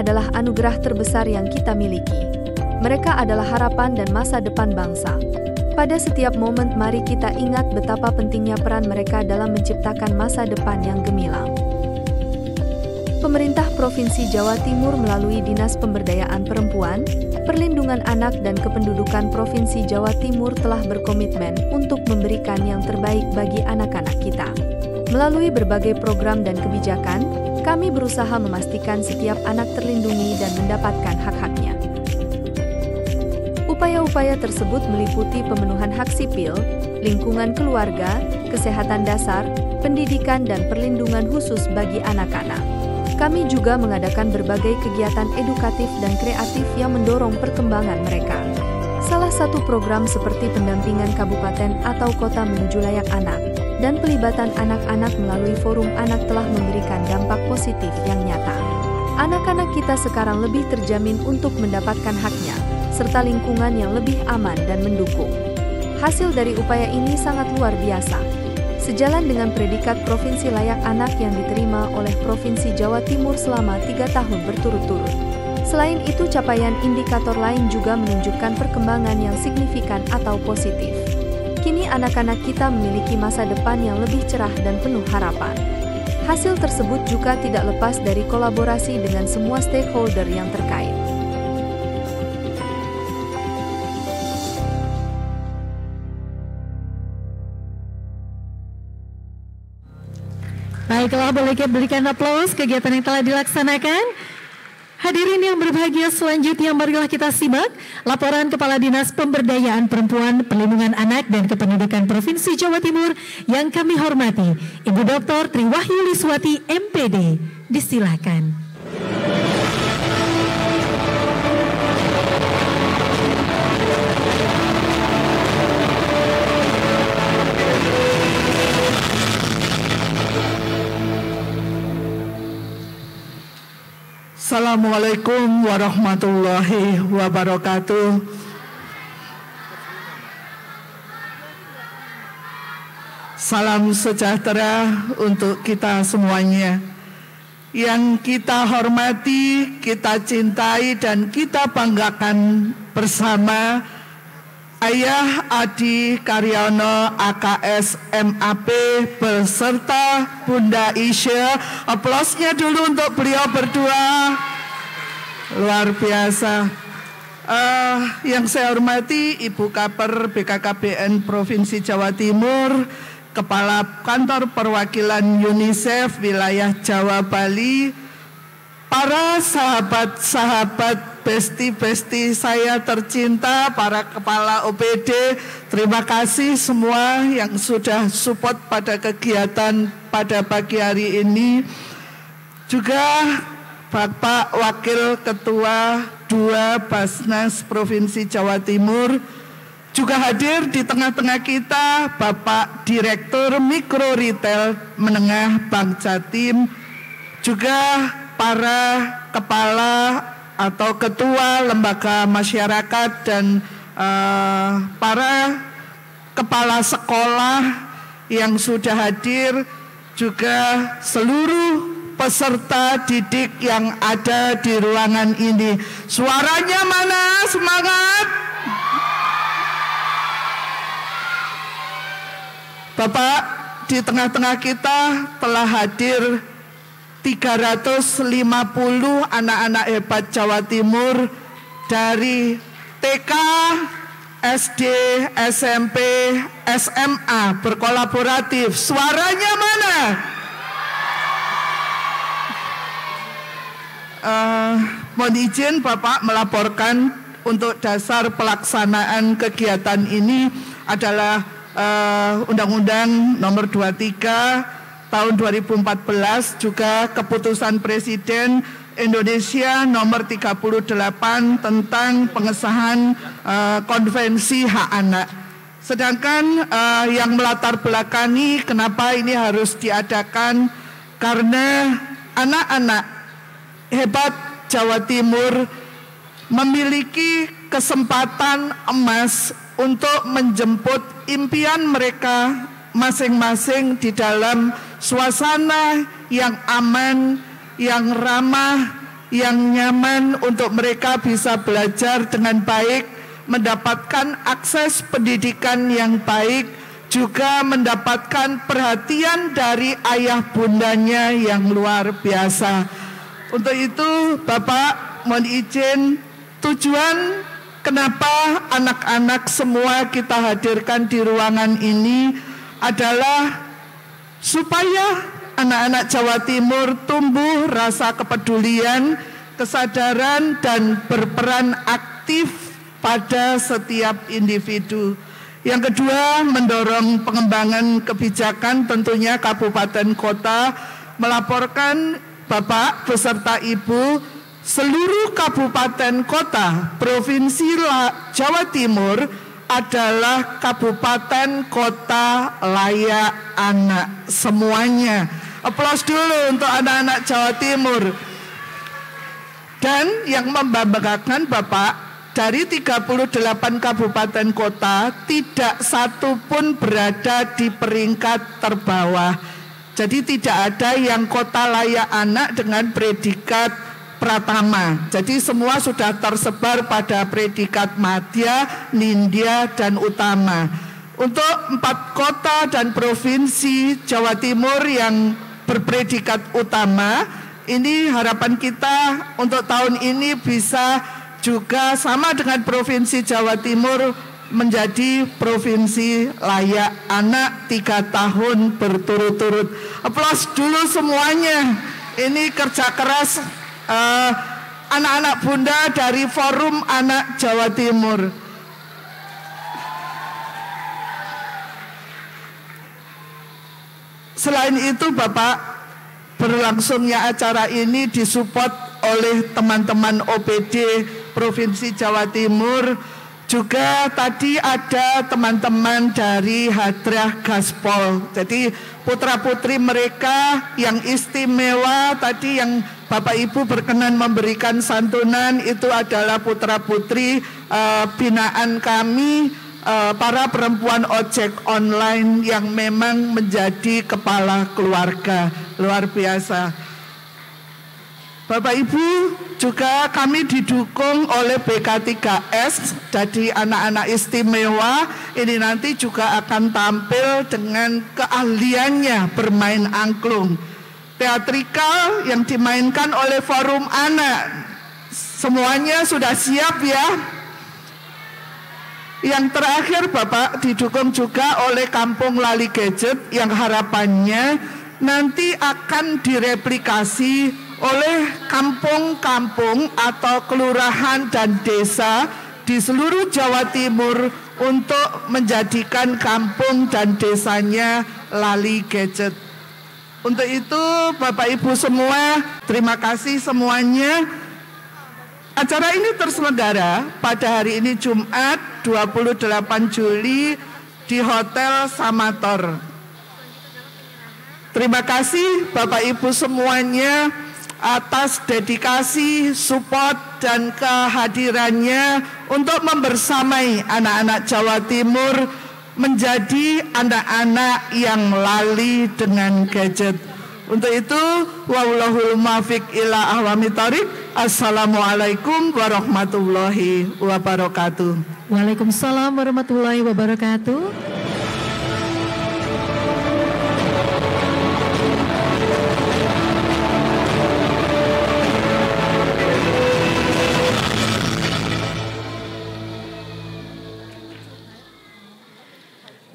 Adalah anugerah terbesar yang kita miliki. Mereka adalah harapan dan masa depan bangsa. Pada setiap momen, mari kita ingat betapa pentingnya peran mereka dalam menciptakan masa depan yang gemilang. Pemerintah Provinsi Jawa Timur melalui Dinas Pemberdayaan Perempuan, Perlindungan Anak dan Kependudukan Provinsi Jawa Timur telah berkomitmen untuk memberikan yang terbaik bagi anak-anak kita. Melalui berbagai program dan kebijakan, kami berusaha memastikan setiap anak terlindungi dan mendapatkan hak-haknya. Upaya-upaya tersebut meliputi pemenuhan hak sipil, lingkungan keluarga, kesehatan dasar, pendidikan dan perlindungan khusus bagi anak-anak. Kami juga mengadakan berbagai kegiatan edukatif dan kreatif yang mendorong perkembangan mereka. Salah satu program seperti pendampingan kabupaten atau kota menuju layak anak, dan pelibatan anak-anak melalui forum anak telah memberikan dampak positif yang nyata. Anak-anak kita sekarang lebih terjamin untuk mendapatkan haknya, serta lingkungan yang lebih aman dan mendukung. Hasil dari upaya ini sangat luar biasa. Sejalan dengan predikat Provinsi Layak Anak yang diterima oleh Provinsi Jawa Timur selama tiga tahun berturut-turut. Selain itu, capaian indikator lain juga menunjukkan perkembangan yang signifikan atau positif. Kini anak-anak kita memiliki masa depan yang lebih cerah dan penuh harapan. Hasil tersebut juga tidak lepas dari kolaborasi dengan semua stakeholder yang terkait. Baiklah, boleh kita berikan aplaus kegiatan yang telah dilaksanakan. Hadirin yang berbahagia selanjutnya marilah kita simak laporan Kepala Dinas Pemberdayaan Perempuan, Perlindungan Anak dan Kependidikan Provinsi Jawa Timur yang kami hormati, Ibu Dr. Triwahyu Liswati MPD. Disilakan. Assalamualaikum warahmatullahi wabarakatuh. Salam sejahtera untuk kita semuanya. Yang kita hormati, kita cintai dan kita banggakan bersama Ayah Adi Karyono AKS MAP beserta Bunda Isya. Aplausnya dulu untuk beliau berdua. Luar biasa. Uh, yang saya hormati Ibu Kaper BKKBN Provinsi Jawa Timur, Kepala Kantor Perwakilan UNICEF Wilayah Jawa Bali, para sahabat-sahabat besti-besti saya tercinta, para kepala OPD, terima kasih semua yang sudah support pada kegiatan pada pagi hari ini. Juga Bapak Wakil Ketua dua Basnas Provinsi Jawa Timur, juga hadir di tengah-tengah kita Bapak Direktur Mikro Retail Menengah Bank Jatim, juga para kepala atau ketua lembaga masyarakat dan uh, para kepala sekolah yang sudah hadir juga seluruh peserta didik yang ada di ruangan ini. Suaranya mana? Semangat! Bapak, di tengah-tengah kita telah hadir 350 anak-anak hebat Jawa Timur dari TK, SD, SMP, SMA berkolaboratif. Suaranya mana? Uh, mohon izin Bapak melaporkan untuk dasar pelaksanaan kegiatan ini adalah uh, Undang-Undang uh, Nomor 23 tahun 2014 juga keputusan Presiden Indonesia nomor 38 tentang pengesahan uh, konvensi hak anak. Sedangkan uh, yang melatar belakangi kenapa ini harus diadakan karena anak-anak hebat Jawa Timur memiliki kesempatan emas untuk menjemput impian mereka masing-masing di dalam suasana yang aman, yang ramah, yang nyaman untuk mereka bisa belajar dengan baik, mendapatkan akses pendidikan yang baik, juga mendapatkan perhatian dari ayah bundanya yang luar biasa. Untuk itu, Bapak mohon izin tujuan kenapa anak-anak semua kita hadirkan di ruangan ini adalah supaya anak-anak Jawa Timur tumbuh rasa kepedulian, kesadaran dan berperan aktif pada setiap individu. Yang kedua, mendorong pengembangan kebijakan tentunya kabupaten kota melaporkan Bapak beserta Ibu seluruh kabupaten kota Provinsi Jawa Timur adalah kabupaten kota layak anak semuanya. Aplaus dulu untuk anak-anak Jawa Timur. Dan yang membanggakan Bapak, dari 38 kabupaten kota tidak satu pun berada di peringkat terbawah. Jadi tidak ada yang kota layak anak dengan predikat Pratama. Jadi semua sudah tersebar pada predikat Madya, Nindya, dan Utama. Untuk empat kota dan provinsi Jawa Timur yang berpredikat utama, ini harapan kita untuk tahun ini bisa juga sama dengan provinsi Jawa Timur menjadi provinsi layak anak tiga tahun berturut-turut. Aplaus dulu semuanya. Ini kerja keras eh, anak-anak bunda dari Forum Anak Jawa Timur. Selain itu Bapak, berlangsungnya acara ini disupport oleh teman-teman OPD Provinsi Jawa Timur juga tadi ada teman-teman dari Hadrah Gaspol. Jadi putra-putri mereka yang istimewa tadi yang Bapak Ibu berkenan memberikan santunan. Itu adalah putra-putri uh, binaan kami uh, para perempuan ojek online yang memang menjadi kepala keluarga. Luar biasa. Bapak Ibu juga kami didukung oleh BK3S jadi anak-anak istimewa. Ini nanti juga akan tampil dengan keahliannya bermain angklung teatrikal yang dimainkan oleh forum anak. Semuanya sudah siap ya. Yang terakhir Bapak didukung juga oleh Kampung Lali Gadget yang harapannya nanti akan direplikasi oleh kampung-kampung atau kelurahan dan desa di seluruh Jawa Timur untuk menjadikan kampung dan desanya Lali Gadget. Untuk itu Bapak Ibu semua, terima kasih semuanya. Acara ini terselenggara pada hari ini Jumat 28 Juli di Hotel Samator. Terima kasih Bapak Ibu semuanya atas dedikasi, support, dan kehadirannya untuk membersamai anak-anak Jawa Timur menjadi anak-anak yang lali dengan gadget. Untuk itu, wallahul muwaffiq ila ahwami tarik. Assalamualaikum warahmatullahi wabarakatuh. Waalaikumsalam warahmatullahi wabarakatuh.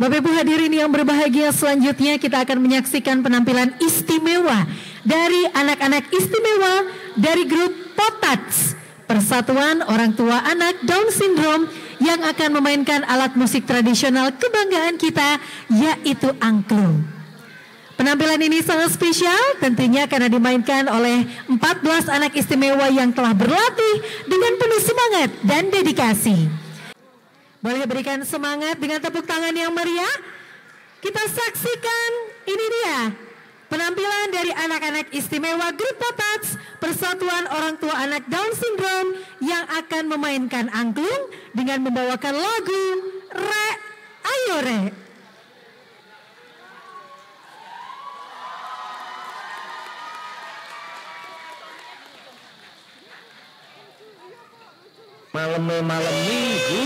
Bapak Ibu hadirin yang berbahagia selanjutnya kita akan menyaksikan penampilan istimewa dari anak-anak istimewa dari grup Potats Persatuan Orang Tua Anak Down Syndrome yang akan memainkan alat musik tradisional kebanggaan kita yaitu angklung. Penampilan ini sangat spesial tentunya karena dimainkan oleh 14 anak istimewa yang telah berlatih dengan penuh semangat dan dedikasi. Boleh berikan semangat dengan tepuk tangan yang meriah. Kita saksikan ini dia penampilan dari anak-anak istimewa Grup Potats Persatuan Orang Tua Anak Down Syndrome yang akan memainkan angklung dengan membawakan lagu Re Ayo Re. malam malam minggu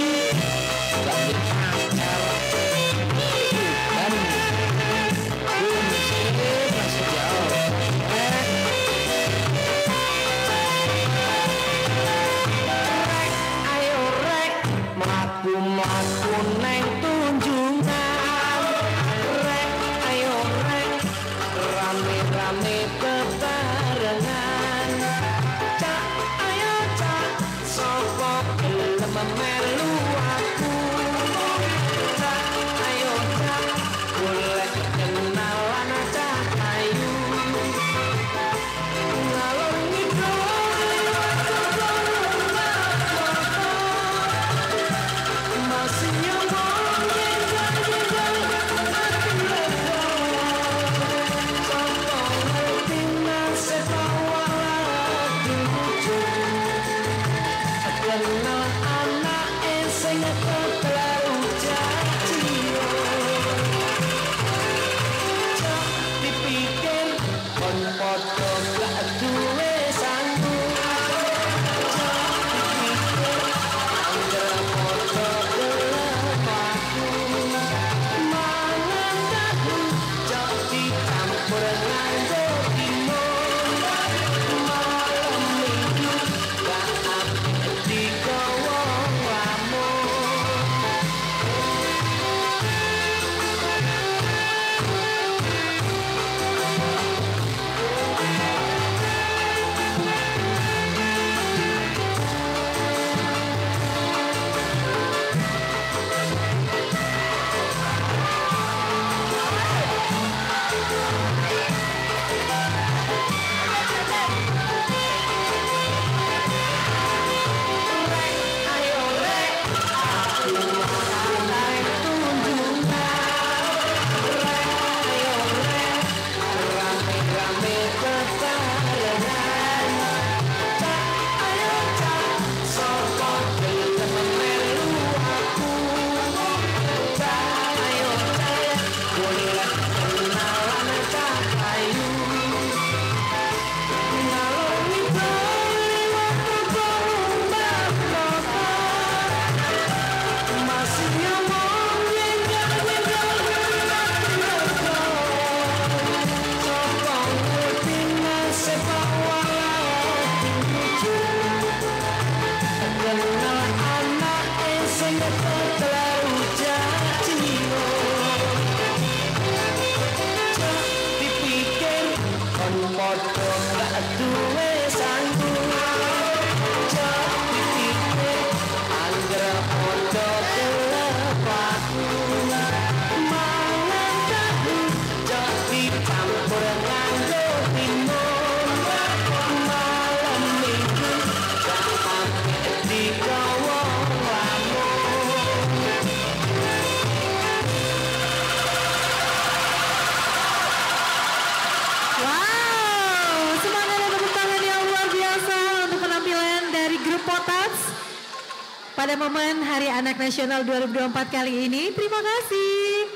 Nasional 2024 kali ini. Terima kasih.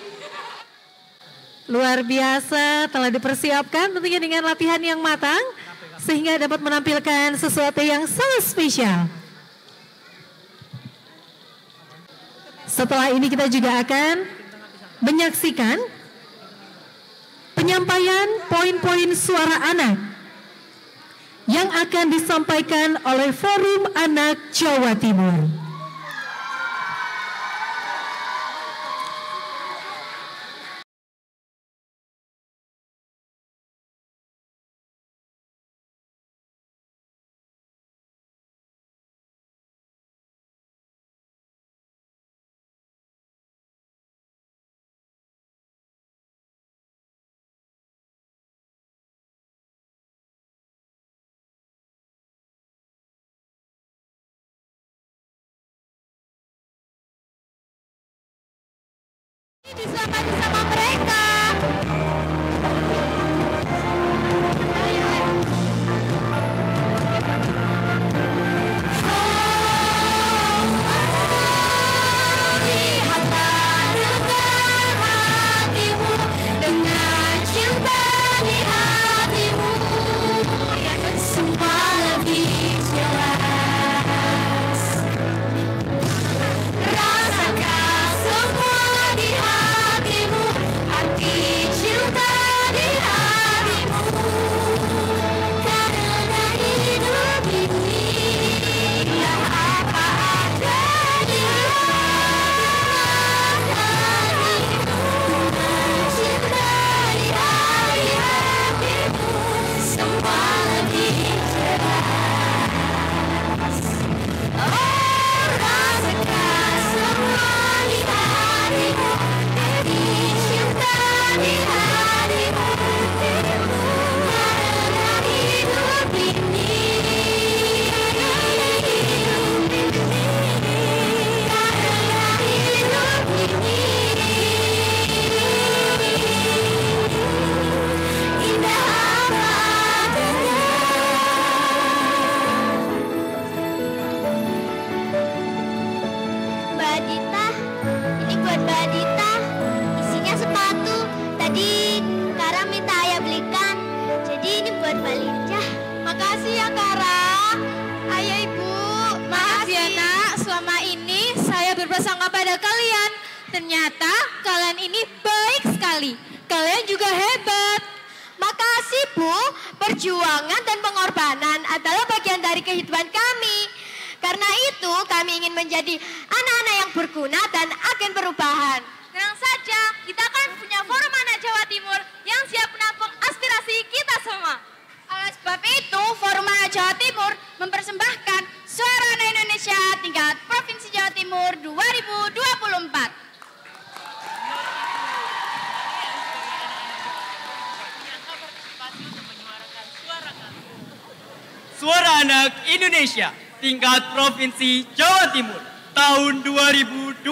Luar biasa telah dipersiapkan tentunya dengan latihan yang matang sehingga dapat menampilkan sesuatu yang sangat spesial. Setelah ini kita juga akan menyaksikan penyampaian poin-poin suara anak yang akan disampaikan oleh Forum Anak Jawa Timur. Diselamatkan sama mereka. Provinsi Jawa Timur tahun 2024.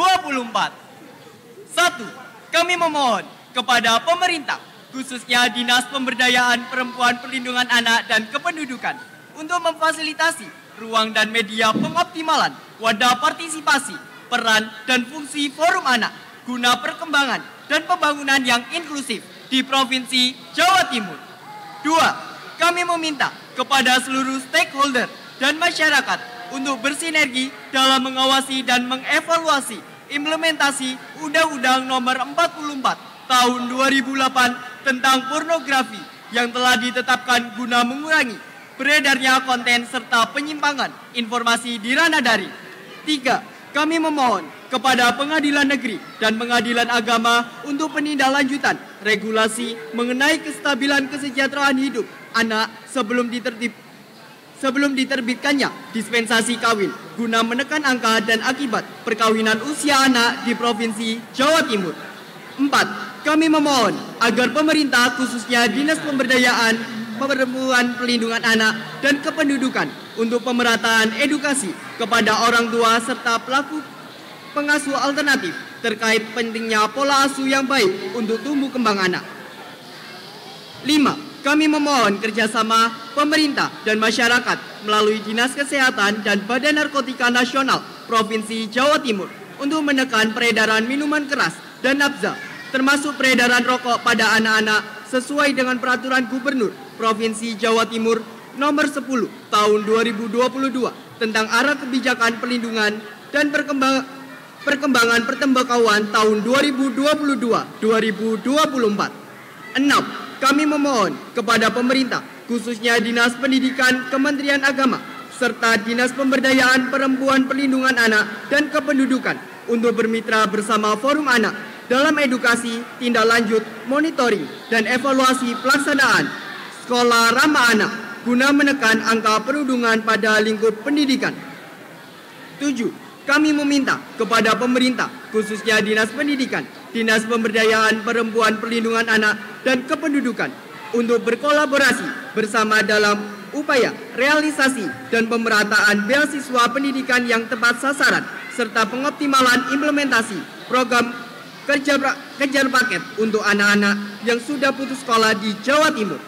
Satu, kami memohon kepada pemerintah khususnya Dinas Pemberdayaan Perempuan Perlindungan Anak dan Kependudukan untuk memfasilitasi ruang dan media pengoptimalan wadah partisipasi, peran dan fungsi forum anak guna perkembangan dan pembangunan yang inklusif di Provinsi Jawa Timur. Dua, kami meminta kepada seluruh stakeholder dan masyarakat untuk bersinergi dalam mengawasi dan mengevaluasi implementasi Undang-Undang Nomor 44 Tahun 2008 tentang pornografi yang telah ditetapkan guna mengurangi beredarnya konten serta penyimpangan informasi di ranah daring. Tiga, kami memohon kepada pengadilan negeri dan pengadilan agama untuk penindaklanjutan regulasi mengenai kestabilan kesejahteraan hidup anak sebelum ditertib sebelum diterbitkannya dispensasi kawin guna menekan angka dan akibat perkawinan usia anak di Provinsi Jawa Timur. Empat, kami memohon agar pemerintah khususnya Dinas Pemberdayaan Perempuan Pelindungan Anak dan Kependudukan untuk pemerataan edukasi kepada orang tua serta pelaku pengasuh alternatif terkait pentingnya pola asuh yang baik untuk tumbuh kembang anak. Lima, kami memohon kerjasama pemerintah dan masyarakat melalui Dinas Kesehatan dan Badan Narkotika Nasional Provinsi Jawa Timur untuk menekan peredaran minuman keras dan nafza, termasuk peredaran rokok pada anak-anak sesuai dengan peraturan Gubernur Provinsi Jawa Timur nomor 10 tahun 2022 tentang arah kebijakan perlindungan dan perkembang, perkembangan pertembakauan tahun 2022-2024. 6. Kami memohon kepada pemerintah khususnya Dinas Pendidikan Kementerian Agama serta Dinas Pemberdayaan Perempuan Perlindungan Anak dan Kependudukan untuk bermitra bersama Forum Anak dalam edukasi, tindak lanjut, monitoring, dan evaluasi pelaksanaan sekolah ramah anak guna menekan angka perundungan pada lingkup pendidikan. 7. Kami meminta kepada pemerintah, khususnya Dinas Pendidikan, Dinas Pemberdayaan Perempuan Perlindungan Anak dan Kependudukan untuk berkolaborasi bersama dalam upaya realisasi dan pemerataan beasiswa pendidikan yang tepat sasaran serta pengoptimalan implementasi program kerja kejar paket untuk anak-anak yang sudah putus sekolah di Jawa Timur.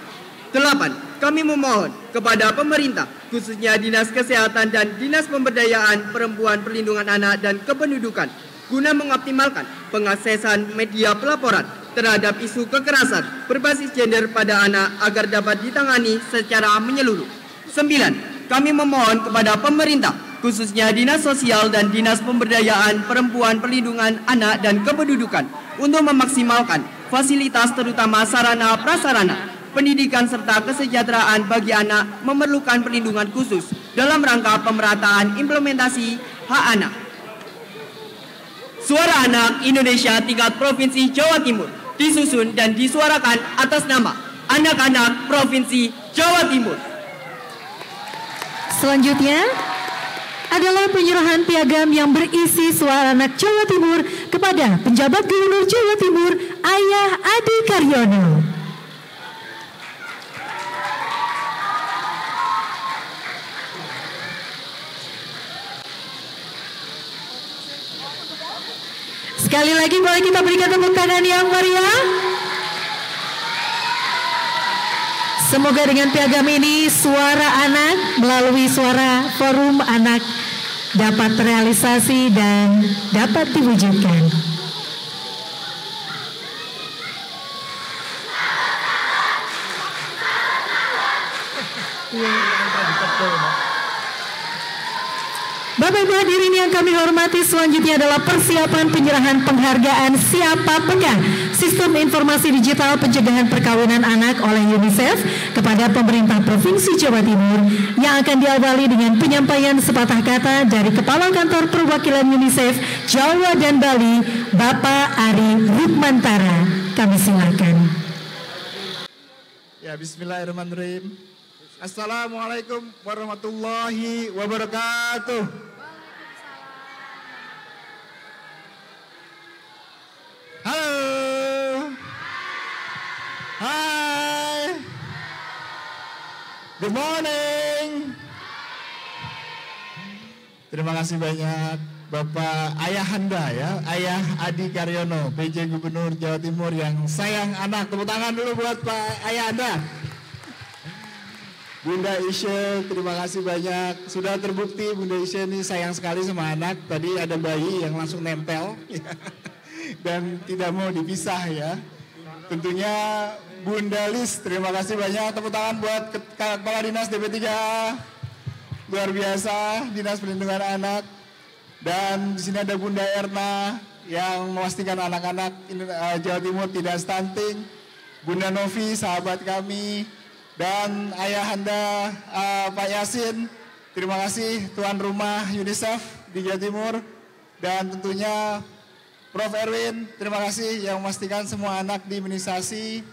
8. Kami memohon kepada pemerintah, khususnya Dinas Kesehatan dan Dinas Pemberdayaan Perempuan Perlindungan Anak dan Kependudukan, guna mengoptimalkan pengaksesan media pelaporan terhadap isu kekerasan berbasis gender pada anak agar dapat ditangani secara menyeluruh. 9. Kami memohon kepada pemerintah, khususnya Dinas Sosial dan Dinas Pemberdayaan Perempuan Perlindungan Anak dan Kependudukan, untuk memaksimalkan fasilitas terutama sarana prasarana pendidikan serta kesejahteraan bagi anak memerlukan perlindungan khusus dalam rangka pemerataan implementasi hak anak. Suara Anak Indonesia tingkat Provinsi Jawa Timur disusun dan disuarakan atas nama anak-anak Provinsi Jawa Timur. Selanjutnya adalah penyerahan piagam yang berisi suara anak Jawa Timur kepada penjabat Gubernur Jawa Timur Ayah Adi Karyono. Sekali lagi boleh kita berikan tepuk tangan yang meriah. Semoga dengan piagam ini suara anak melalui suara forum anak dapat realisasi dan dapat diwujudkan. Yeah. Bapak Ibu hadirin yang kami hormati selanjutnya adalah persiapan penyerahan penghargaan Siapa Peka Sistem Informasi Digital Pencegahan Perkawinan Anak oleh UNICEF kepada pemerintah Provinsi Jawa Timur yang akan diawali dengan penyampaian sepatah kata dari Kepala Kantor Perwakilan UNICEF Jawa dan Bali Bapak Ari Rukmantara. Kami silakan. Ya Bismillahirrahmanirrahim. Assalamualaikum warahmatullahi wabarakatuh. Good morning. Terima kasih banyak Bapak Ayahanda ya, Ayah Adi Karyono, PJ Gubernur Jawa Timur yang sayang anak. Tepuk tangan dulu buat Pak Ayahanda. Bunda Isya, terima kasih banyak. Sudah terbukti Bunda Isya ini sayang sekali sama anak. Tadi ada bayi yang langsung nempel dan tidak mau dipisah ya. Tentunya Bunda Lis, terima kasih banyak. Tepuk tangan buat Kepala Dinas DP3. Luar biasa, Dinas Perlindungan Anak. Dan di sini ada Bunda Erna yang memastikan anak-anak eh, Jawa Timur tidak stunting. Bunda Novi, sahabat kami, dan ayahanda uh, Pak Yasin. Terima kasih tuan rumah UNICEF di Jawa Timur dan tentunya Prof Erwin. Terima kasih yang memastikan semua anak diimunisasi.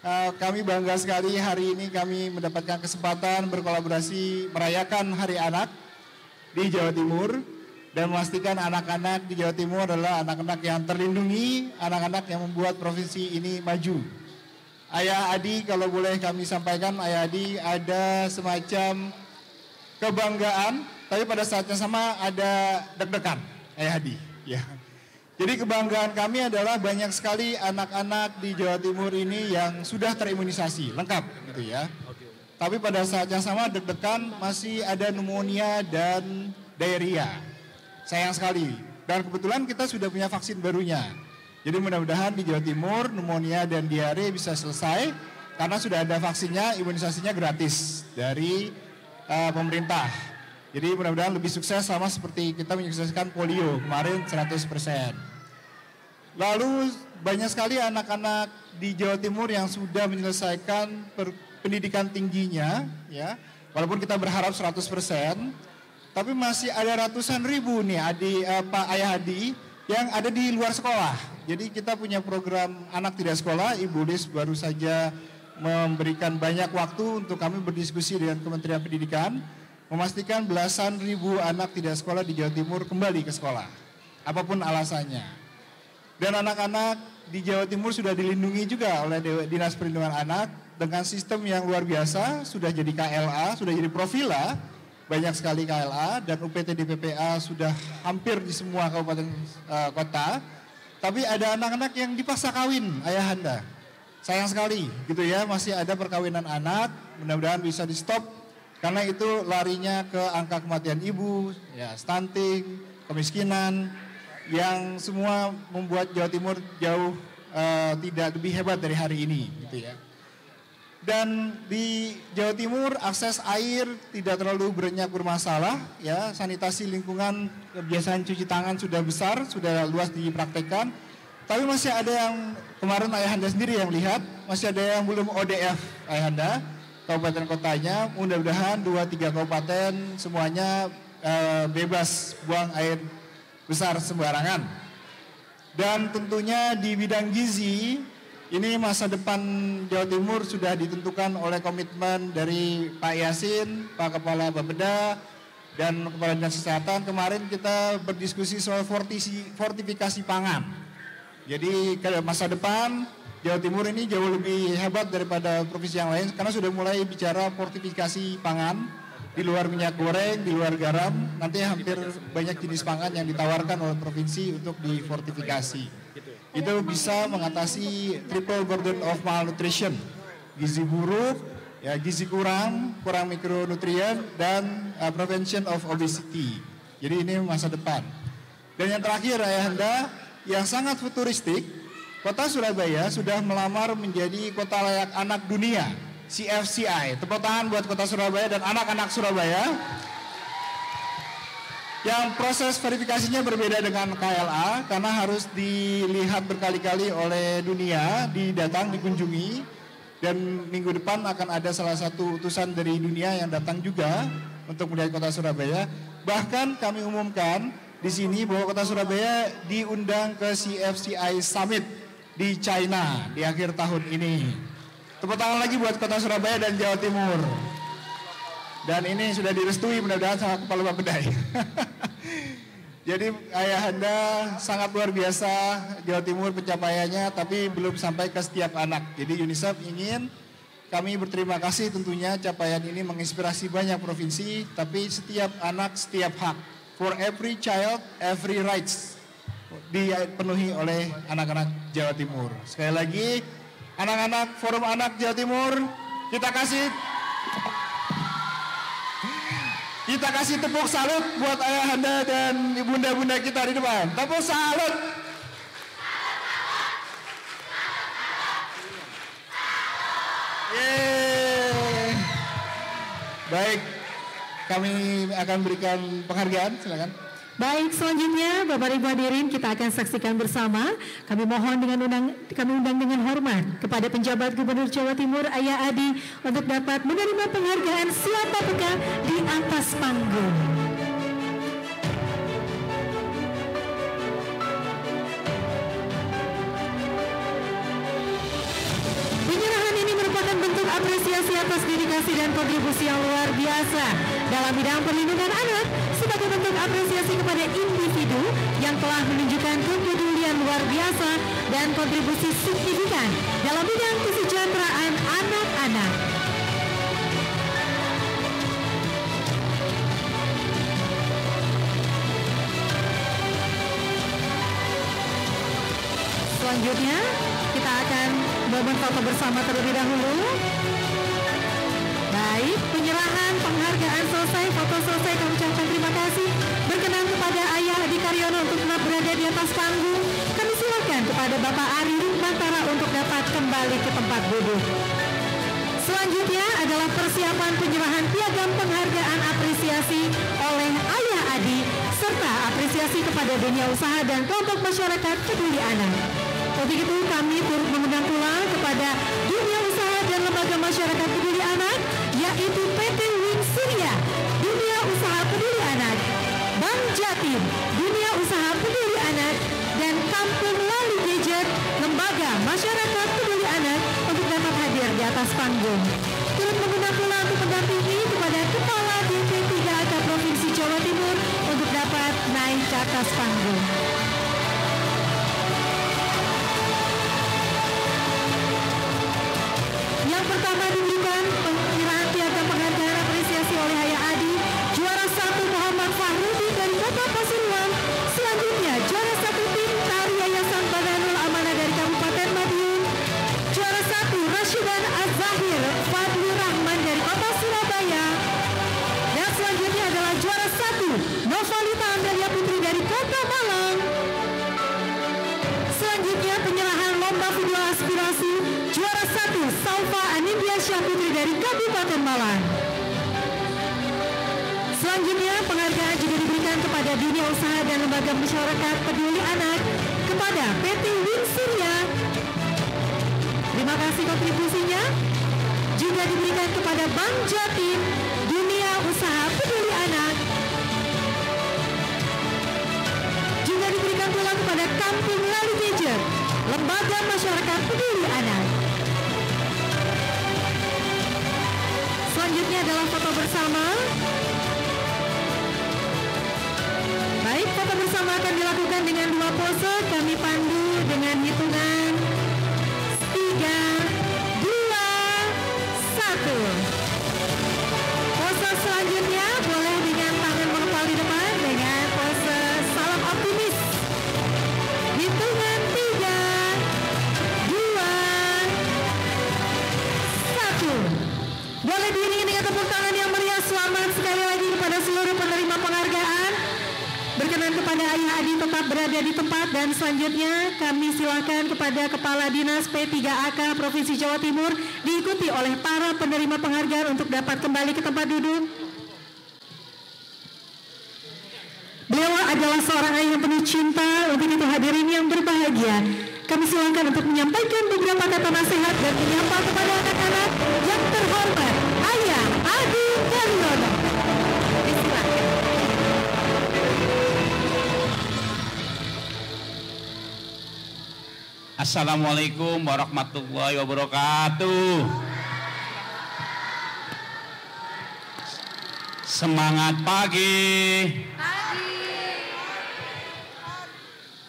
Uh, kami bangga sekali hari ini kami mendapatkan kesempatan berkolaborasi merayakan Hari Anak di Jawa Timur dan memastikan anak-anak di Jawa Timur adalah anak-anak yang terlindungi, anak-anak yang membuat provinsi ini maju. Ayah Adi kalau boleh kami sampaikan Ayah Adi ada semacam kebanggaan tapi pada saat yang sama ada deg-degan Ayah Adi ya. Jadi kebanggaan kami adalah banyak sekali anak-anak di Jawa Timur ini yang sudah terimunisasi lengkap gitu ya. Tapi pada saat yang sama deg-degan masih ada pneumonia dan diarrhea. Sayang sekali. Dan kebetulan kita sudah punya vaksin barunya. Jadi mudah-mudahan di Jawa Timur pneumonia dan diare bisa selesai karena sudah ada vaksinnya, imunisasinya gratis dari uh, pemerintah. Jadi mudah-mudahan lebih sukses sama seperti kita menyukseskan polio kemarin 100%. Lalu banyak sekali anak-anak di Jawa Timur yang sudah menyelesaikan pendidikan tingginya ya. Walaupun kita berharap 100%, tapi masih ada ratusan ribu nih Adi, uh, Pak Ayah Adi yang ada di luar sekolah. Jadi kita punya program anak tidak sekolah, Ibu Lis baru saja memberikan banyak waktu untuk kami berdiskusi dengan Kementerian Pendidikan, memastikan belasan ribu anak tidak sekolah di Jawa Timur kembali ke sekolah, apa pun alasannya. Dan anak-anak di Jawa Timur sudah dilindungi juga oleh Dinas Perlindungan Anak dengan sistem yang luar biasa, sudah jadi KLA, sudah jadi profila, banyak sekali KLA dan UPT di PPA sudah hampir di semua kabupaten uh, kota. Tapi ada anak-anak yang dipaksa kawin ayahanda. Sayang sekali gitu ya, masih ada perkawinan anak, mudah-mudahan bisa di stop karena itu larinya ke angka kematian ibu, ya stunting, kemiskinan yang semua membuat Jawa Timur jauh uh, tidak lebih hebat dari hari ini gitu ya. Dan di Jawa Timur akses air tidak terlalu banyak bermasalah, ya sanitasi lingkungan kebiasaan cuci tangan sudah besar, sudah luas dipraktekkan. Tapi masih ada yang kemarin Ayahanda sendiri yang lihat, masih ada yang belum ODF Ayahanda, kabupaten kotanya. Mudah-mudahan dua tiga kabupaten semuanya uh, bebas buang air besar sembarangan. Dan tentunya di bidang gizi ini masa depan Jawa Timur sudah ditentukan oleh komitmen dari Pak Yasin, Pak Kepala Bapeda, dan Kepala Dinas Kesehatan. Kemarin kita berdiskusi soal fortifikasi pangan. Jadi ke masa depan Jawa Timur ini jauh lebih hebat daripada provinsi yang lain karena sudah mulai bicara fortifikasi pangan di luar minyak goreng, di luar garam, nanti hampir banyak jenis pangan yang ditawarkan oleh provinsi untuk difortifikasi itu bisa mengatasi triple burden of malnutrition, gizi buruk, ya gizi kurang, kurang mikronutrien dan uh, prevention of obesity. Jadi ini masa depan. Dan yang terakhir ayahanda yang sangat futuristik, kota Surabaya sudah melamar menjadi kota layak anak dunia CFCI. Tepuk tangan buat Kota Surabaya dan anak-anak Surabaya. Yang proses verifikasinya berbeda dengan KLA karena harus dilihat berkali-kali oleh dunia, didatang, dikunjungi. Dan minggu depan akan ada salah satu utusan dari dunia yang datang juga untuk melihat kota Surabaya. Bahkan kami umumkan di sini bahwa kota Surabaya diundang ke CFCI Summit di China di akhir tahun ini. Tepuk tangan lagi buat kota Surabaya dan Jawa Timur. Dan ini sudah direstui mudah-mudahan sama Kepala Bapedai. Jadi ayahanda sangat luar biasa Jawa Timur pencapaiannya tapi belum sampai ke setiap anak. Jadi UNICEF ingin kami berterima kasih tentunya capaian ini menginspirasi banyak provinsi tapi setiap anak setiap hak. For every child, every rights dipenuhi oleh anak-anak Jawa Timur. Sekali lagi anak-anak Forum Anak Jawa Timur kita kasih kita kasih tepuk salut buat ayahanda dan bunda-bunda kita di depan. Tepuk salut. Baik, kami akan berikan penghargaan, silakan. Baik, selanjutnya Bapak Ibu hadirin kita akan saksikan bersama. Kami mohon dengan undang kami undang dengan hormat kepada penjabat Gubernur Jawa Timur Ayah Adi untuk dapat menerima penghargaan siapa peka di atas panggung. Apresiasi atas dedikasi dan kontribusi yang luar biasa dalam bidang perlindungan anak sebagai bentuk apresiasi kepada individu yang telah menunjukkan kepedulian luar biasa dan kontribusi signifikan dalam bidang kesejahteraan anak-anak. Selanjutnya momen foto bersama terlebih dahulu. Baik, penyerahan penghargaan selesai, foto selesai, kami ucapkan terima kasih. Berkenan kepada Ayah Adi Karyono untuk tetap berada di atas panggung. Kami silakan kepada Bapak Ari Mantara untuk dapat kembali ke tempat duduk. Selanjutnya adalah persiapan penyerahan piagam penghargaan apresiasi oleh Ayah Adi serta apresiasi kepada dunia usaha dan kelompok masyarakat peduli anak. Untuk mengundang pula kepada dunia usaha dan lembaga masyarakat peduli anak yaitu PT Wing Surya, Dunia Usaha Peduli Anak, Bank Jatim, Dunia Usaha Peduli Anak, dan Kampung Lali Gadget, Lembaga Masyarakat Peduli Anak untuk dapat hadir di atas panggung. Turut mengundang pula untuk mendampingi kepada Kepala DP 3AK Provinsi Jawa Timur untuk dapat naik ke atas panggung. Thank you. Malang. Selanjutnya penghargaan juga diberikan kepada dunia usaha dan lembaga masyarakat peduli anak kepada PT Win Surya. Terima kasih kontribusinya. Juga diberikan kepada Bank Jatim, dunia usaha peduli anak, juga diberikan pula kepada Kampung Lali Gadget, Lembaga Masyarakat Peduli Selanjutnya adalah foto bersama. Baik, foto bersama akan dilakukan dengan dua pose. Kami pandu dan selanjutnya kami silakan kepada Kepala Dinas P3AK Provinsi Jawa Timur diikuti oleh para penerima penghargaan untuk dapat kembali ke tempat duduk. Beliau adalah seorang ayah yang penuh cinta untuk itu hadirin yang berbahagia. Kami silakan untuk menyampaikan beberapa kata nasihat dan menyapa kepada anak-anak yang terhormat. Assalamualaikum warahmatullahi wabarakatuh. Semangat pagi.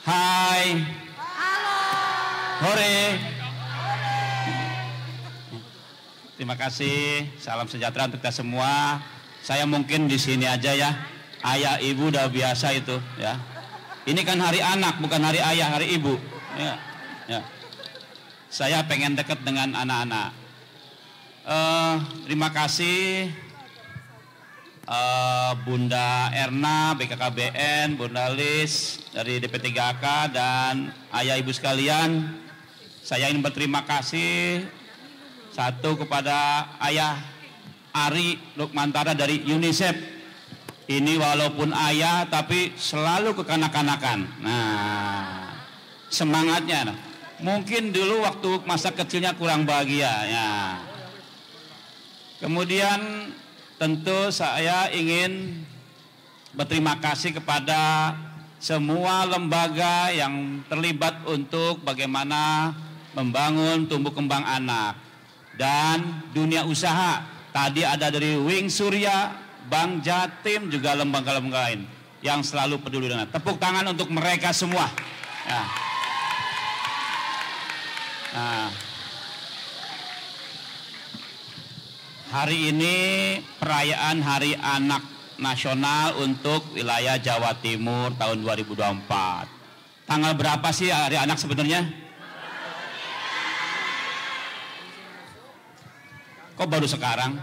Hai. Halo. Hore. Terima kasih. Salam sejahtera untuk kita semua. Saya mungkin di sini aja ya. Ayah ibu udah biasa itu ya. Ini kan hari anak bukan hari ayah, hari ibu. Ya. Ya. Saya pengen dekat dengan anak-anak. Eh, terima kasih eh, Bunda Erna, BKKBN, Bunda Lis dari DP3AK dan ayah ibu sekalian. Saya ingin berterima kasih satu kepada ayah Ari Lukmantara dari UNICEF. Ini walaupun ayah tapi selalu kekanak-kanakan. Nah, semangatnya. Mungkin dulu waktu masa kecilnya kurang bahagia ya. Kemudian tentu saya ingin berterima kasih kepada semua lembaga yang terlibat untuk bagaimana membangun tumbuh kembang anak dan dunia usaha. Tadi ada dari Wing Surya, Bank Jatim juga lembaga-lembaga lain yang selalu peduli dengan. Tepuk tangan untuk mereka semua. Ya. Nah, hari ini perayaan Hari Anak Nasional untuk wilayah Jawa Timur tahun 2024. Tanggal berapa sih Hari Anak sebenarnya? Kok baru sekarang?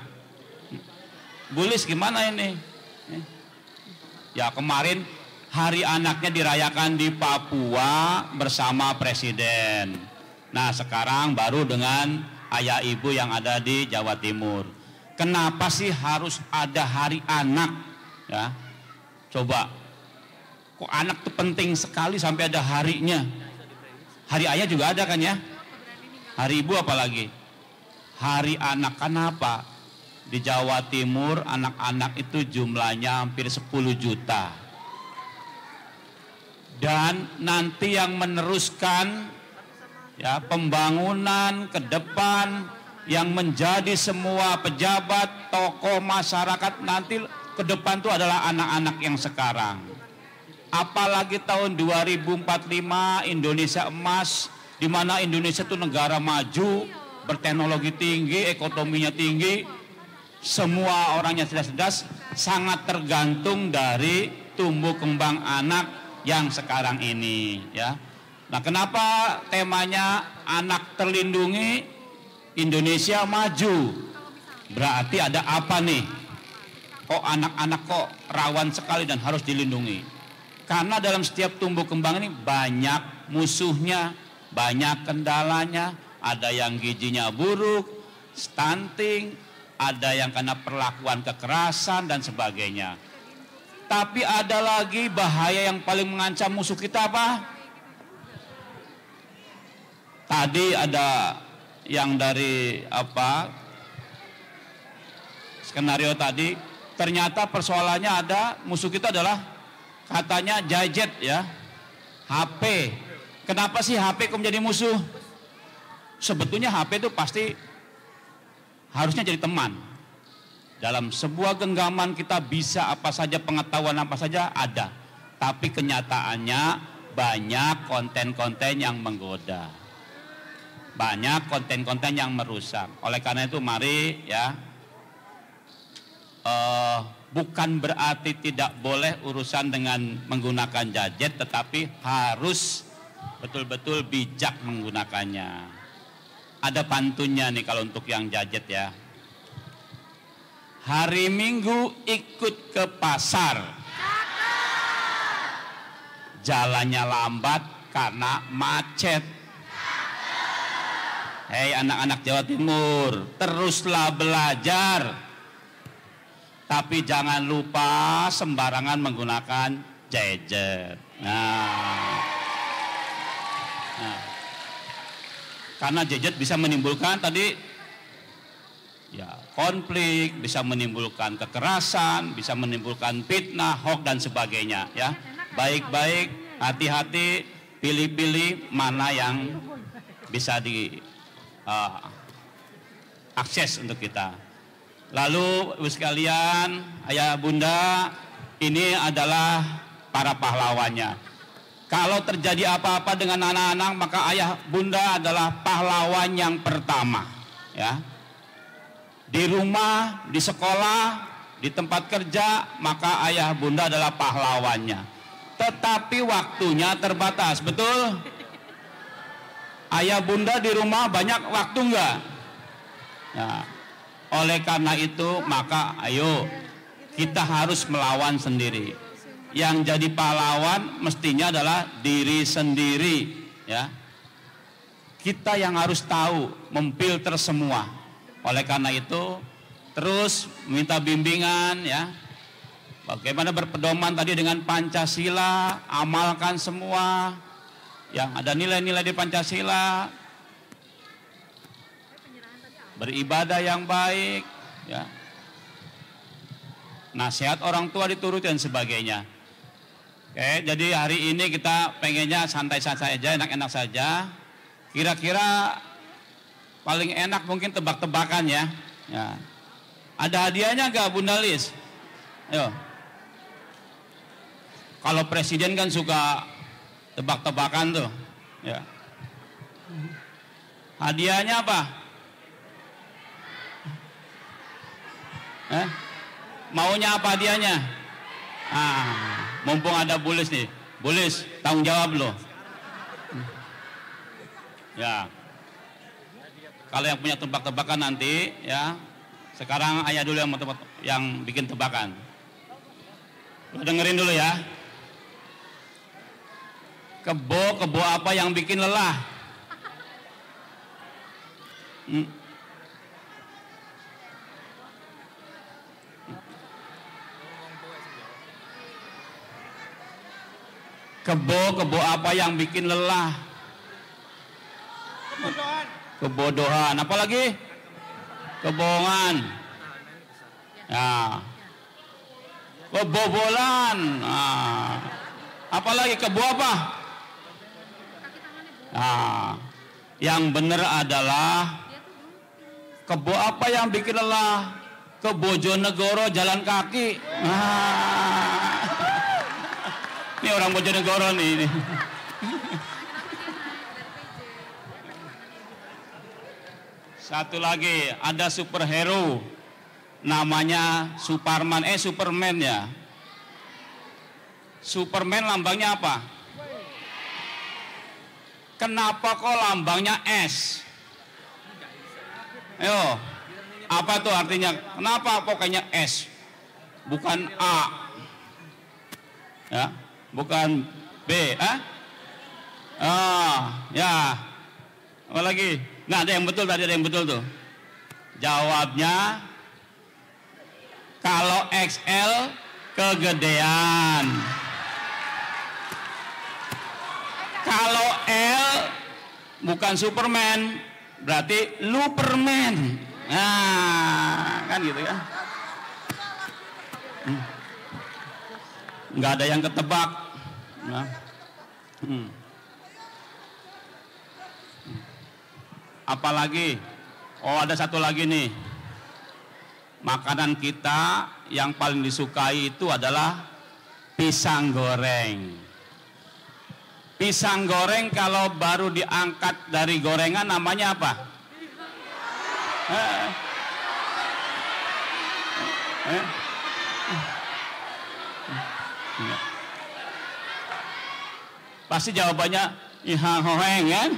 Bulis gimana ini? Ya kemarin Hari Anaknya dirayakan di Papua bersama Presiden. Nah sekarang baru dengan ayah ibu yang ada di Jawa Timur. Kenapa sih harus ada hari anak? Ya, coba. Kok anak itu penting sekali sampai ada harinya? Hari ayah juga ada kan ya? Hari ibu apalagi? Hari anak kenapa? Di Jawa Timur anak-anak itu jumlahnya hampir 10 juta. Dan nanti yang meneruskan ya pembangunan ke depan yang menjadi semua pejabat, tokoh masyarakat nanti ke depan itu adalah anak-anak yang sekarang. Apalagi tahun 2045 Indonesia emas di mana Indonesia itu negara maju, berteknologi tinggi, ekonominya tinggi, semua orangnya cerdas-cerdas sangat tergantung dari tumbuh kembang anak yang sekarang ini ya. Nah, kenapa temanya anak terlindungi Indonesia maju? Berarti ada apa nih? Kok anak-anak kok rawan sekali dan harus dilindungi? Karena dalam setiap tumbuh kembang ini banyak musuhnya, banyak kendalanya, ada yang gizinya buruk, stunting, ada yang kena perlakuan kekerasan dan sebagainya. Tapi ada lagi bahaya yang paling mengancam musuh kita apa? Tadi ada yang dari apa? Skenario tadi ternyata persoalannya ada musuh kita adalah katanya gadget ya HP kenapa sih HP kok menjadi musuh? Sebetulnya HP itu pasti harusnya jadi teman. Dalam sebuah genggaman kita bisa apa saja pengetahuan apa saja ada. Tapi kenyataannya banyak konten-konten yang menggoda banyak konten-konten yang merusak. Oleh karena itu mari ya uh, bukan berarti tidak boleh urusan dengan menggunakan gadget tetapi harus betul-betul bijak menggunakannya. Ada pantunnya nih kalau untuk yang gadget ya. Hari Minggu ikut ke pasar. jalannya lambat karena macet. Hei anak-anak Jawa Timur, teruslah belajar. Tapi jangan lupa sembarangan menggunakan gadget. Nah. nah. Karena gadget bisa menimbulkan tadi ya konflik, bisa menimbulkan kekerasan, bisa menimbulkan fitnah, hoax dan sebagainya ya. Baik-baik, hati-hati, pilih-pilih mana yang bisa di uh, akses untuk kita. Lalu ibu sekalian, ayah bunda, ini adalah para pahlawannya. Kalau terjadi apa-apa dengan anak-anak, maka ayah bunda adalah pahlawan yang pertama. Ya, di rumah, di sekolah, di tempat kerja, maka ayah bunda adalah pahlawannya. Tetapi waktunya terbatas, betul? Ayah bunda di rumah banyak waktu enggak? Ya. Oleh karena itu maka ayo kita harus melawan sendiri. Yang jadi pahlawan mestinya adalah diri sendiri ya. Kita yang harus tahu memfilter semua. Oleh karena itu terus minta bimbingan ya. Bagaimana berpedoman tadi dengan Pancasila, amalkan semua yang ada nilai-nilai di Pancasila, beribadah yang baik, ya. Nasihat orang tua dituruti dan sebagainya. Oke, jadi hari ini kita pengennya santai-santai aja, enak-enak saja. Kira-kira paling enak mungkin tebak-tebakan ya. ya. Ada hadiahnya nggak Bunda Lis? Ayo. Kalau presiden kan suka tebak-tebakan tuh. Ya. Hadiahnya apa? Eh? Maunya apa hadiahnya? Ah, mumpung ada Bulis nih. Bulis, tanggung jawab loh. Ya. Kalau yang punya tebak-tebakan nanti ya, sekarang ayah dulu yang mau yang bikin tebakan. Lo dengerin dulu ya. Kebo, kebo apa yang bikin lelah? Hmm. Kebo, kebo apa yang bikin lelah? Kebodohan. Apalagi? Kebohongan. Ya. Kebobolan. Nah. Apalagi kebo apa? Nah, yang benar adalah kebo apa yang bikin lelah? Ke Bojonegoro jalan kaki. Nah. Ini orang Bojonegoro nih. Ini. Satu lagi, ada superhero namanya Superman, eh Superman ya. Superman lambangnya apa? Kenapa kok lambangnya S? Ayo, apa tuh artinya? Kenapa pokoknya S? Bukan A. Ya, bukan B, ah? Ah, ya. Apa lagi? Nah, ada yang betul tadi, ada yang betul tuh. Jawabnya kalau XL kegedean. Kalau L bukan Superman, berarti Luperman. Nah, kan gitu kan. Hmm. Ada yang ketebak. Nah. Hmm. Apalagi, oh ada satu lagi nih. Makanan kita yang paling disukai itu adalah pisang goreng. Pisang goreng kalau baru diangkat dari gorengan namanya apa? Eh. Eh. Pasti jawabannya hoeng kan?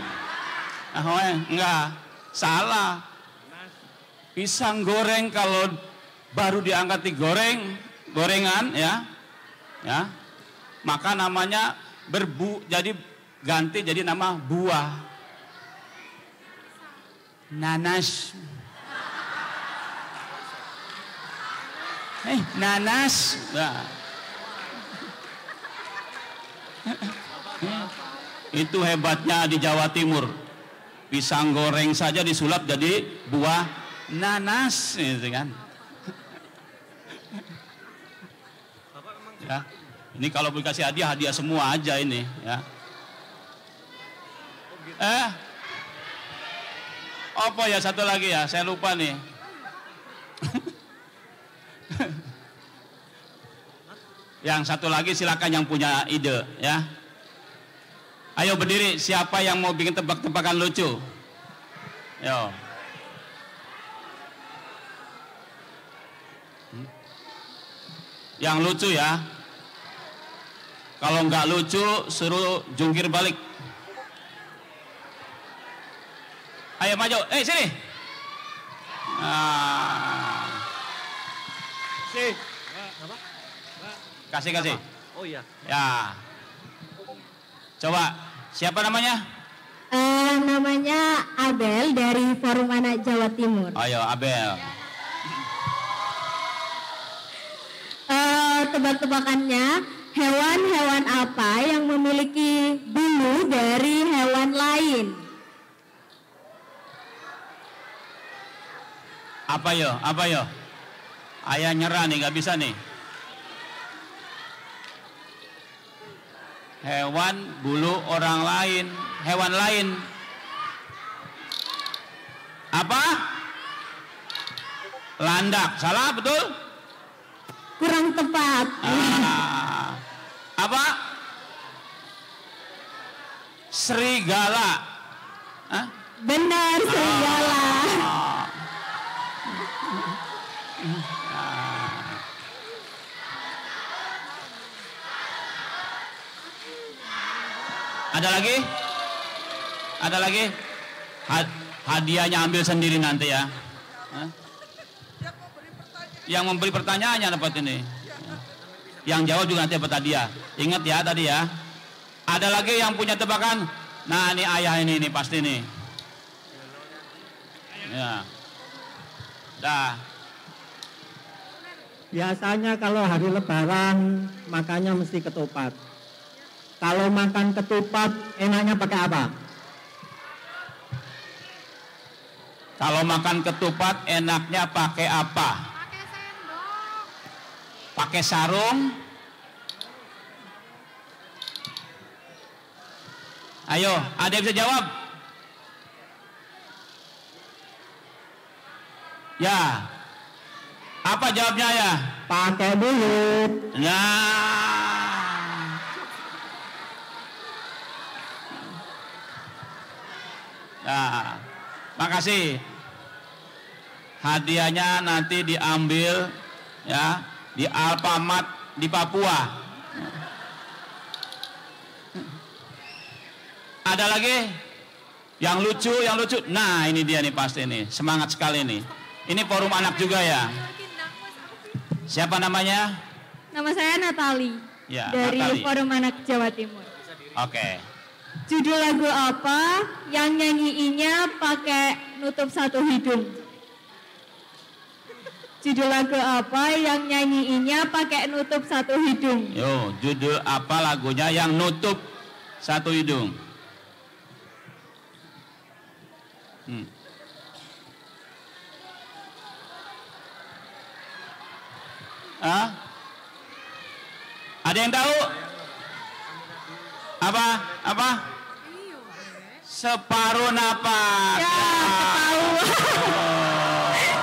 Hoeng enggak, salah. Pisang goreng kalau baru diangkat digoreng, gorengan ya, ya, maka namanya berbu jadi ganti jadi nama buah. Nanas. Eh, nanas. Nah. Itu hebatnya di Jawa Timur. Pisang goreng saja disulap jadi buah nanas, gitu kan. Ya. Ini kalau dikasih hadiah, hadiah semua aja ini, ya. Eh, apa ya satu lagi ya? Saya lupa nih. yang satu lagi silakan yang punya ide, ya. Ayo berdiri, siapa yang mau bikin tebak-tebakan lucu? Yo. Hmm? Yang lucu ya. Kalau nggak lucu, suruh jungkir balik. Ayo maju, eh sini. Nah. Si. Kasih kasih. Oh iya. Ya. Coba, siapa namanya? Uh, namanya Abel dari Forum Anak Jawa Timur. Ayo, Abel. Uh, tebak-tebakannya, hewan-hewan apa yang memiliki bulu dari hewan lain? Apa yo? Apa yo? Ayah nyerah nih, nggak bisa nih. Hewan bulu orang lain, hewan lain. Apa? Landak, salah betul? Kurang tepat. Ah. Apa? Serigala. Hah? Benar, serigala. Ah. Ada lagi? Ada lagi? Had hadiahnya ambil sendiri nanti ya. Hah? Yang memberi pertanyaannya dapat ini. Yang jawab juga nanti dapat hadiah. Ingat ya tadi ya. Ada lagi yang punya tebakan? Nah ini ayah ini, ini pasti nih. Ya. Dah. Biasanya kalau hari lebaran makannya mesti ketupat. Kalau makan ketupat enaknya pakai apa? Kalau makan ketupat enaknya pakai apa? Pakai sarung? Ayo, ada yang bisa jawab? Ya. Apa jawabnya ya? Pakai mulut. Nah. Nah, makasih. Hadiahnya nanti diambil ya di Alfamart di Papua. Ada lagi yang lucu, yang lucu. Nah, ini dia nih pasti nih. Semangat sekali nih. Ini forum anak juga ya. Siapa namanya? Nama saya Natali Ya, dari Natali. Forum Anak Jawa Timur. Oke. Judul lagu apa yang nyanyiinnya pakai nutup satu hidung? Judul lagu apa yang nyanyiinnya pakai nutup satu hidung? Yo, judul apa lagunya yang nutup satu hidung? Hmm. Hah? Ada yang tahu? Apa? Apa? Separuh napas. Ya, ketahuan.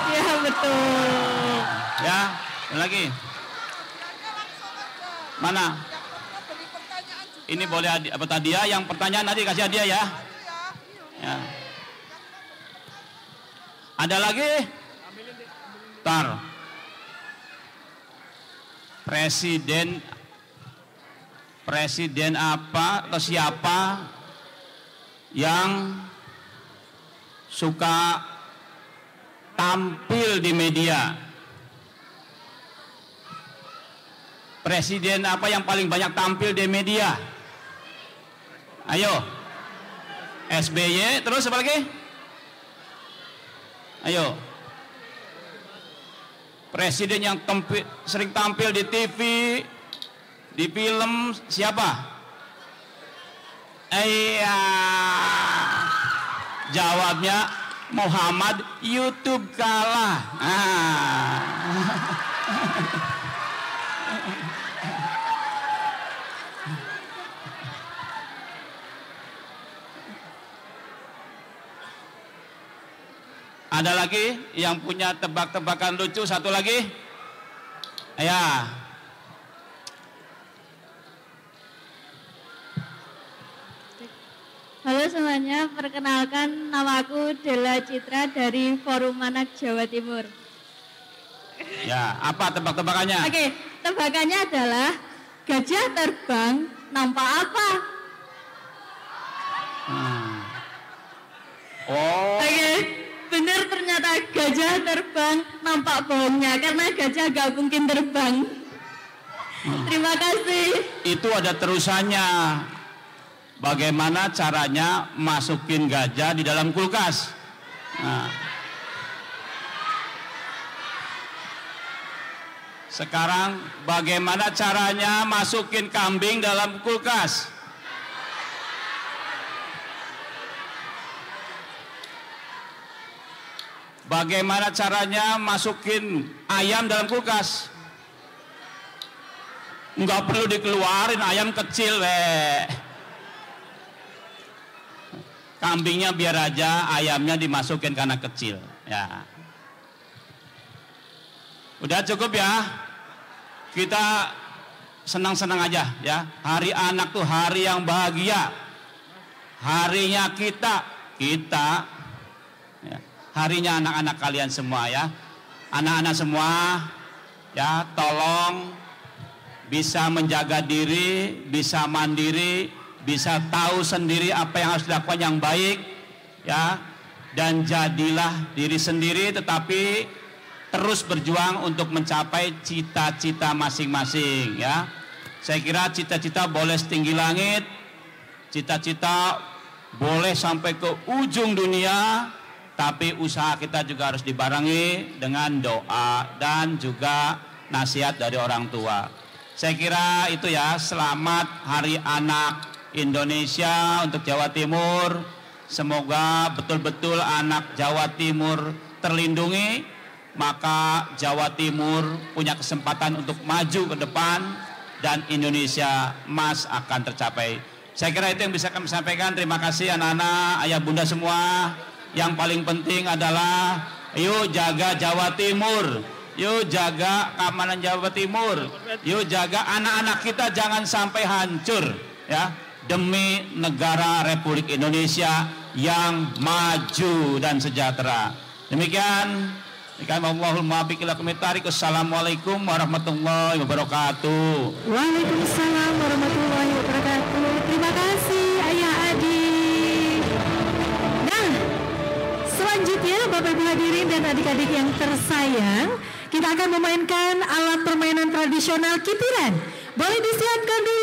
ya betul. Ya, lagi. Mana? Ini boleh apa hadiah? Yang pertanyaan nanti kasih hadiah ya. Ya. Ada lagi? Tar. Presiden Presiden apa atau siapa yang suka tampil di media? Presiden apa yang paling banyak tampil di media? Ayo. SBY terus apa lagi? Ayo. Presiden yang tempi, sering tampil di TV, di film siapa? Iya. Jawabnya Muhammad YouTube kalah. Ah. Ada lagi yang punya tebak-tebakan lucu satu lagi? Ya. Halo semuanya, perkenalkan namaku Dela Citra dari Forum Anak Jawa Timur. Ya, apa tebak-tebakannya? Oke, tebakannya adalah gajah terbang nampak apa? Hmm. Oh. Oke, benar ternyata gajah terbang nampak bohongnya karena gajah gak mungkin terbang. Terima kasih. Itu ada terusannya. Bagaimana caranya masukin gajah di dalam kulkas? Nah. Sekarang bagaimana caranya masukin kambing dalam kulkas? Bagaimana caranya masukin ayam dalam kulkas? Enggak perlu dikeluarin, ayam kecil, weh. Kambingnya biar aja, ayamnya dimasukin karena kecil. Ya. Udah cukup ya. Kita senang-senang aja ya. Hari anak tuh hari yang bahagia. Harinya kita, kita. Harinya anak-anak kalian semua ya. Anak-anak semua ya tolong bisa menjaga diri, bisa mandiri, bisa tahu sendiri apa yang harus dilakukan yang baik ya dan jadilah diri sendiri tetapi terus berjuang untuk mencapai cita-cita masing-masing ya. Saya kira cita-cita boleh setinggi langit, cita-cita boleh sampai ke ujung dunia, tapi usaha kita juga harus dibarengi dengan doa dan juga nasihat dari orang tua. Saya kira itu ya, selamat Hari Anak Indonesia untuk Jawa Timur. Semoga betul-betul anak Jawa Timur terlindungi, maka Jawa Timur punya kesempatan untuk maju ke depan dan Indonesia emas akan tercapai. Saya kira itu yang bisa kami sampaikan. Terima kasih anak-anak, ayah bunda semua. Yang paling penting adalah yuk jaga Jawa Timur. Yuk jaga keamanan Jawa Timur. Yuk jaga anak-anak kita jangan sampai hancur ya demi negara Republik Indonesia yang maju dan sejahtera. Demikian Assalamualaikum warahmatullahi wabarakatuh. Waalaikumsalam warahmatullahi wabarakatuh. Hadirin dan adik-adik yang tersayang, kita akan memainkan alat permainan tradisional kitiran. Boleh disiapkan dulu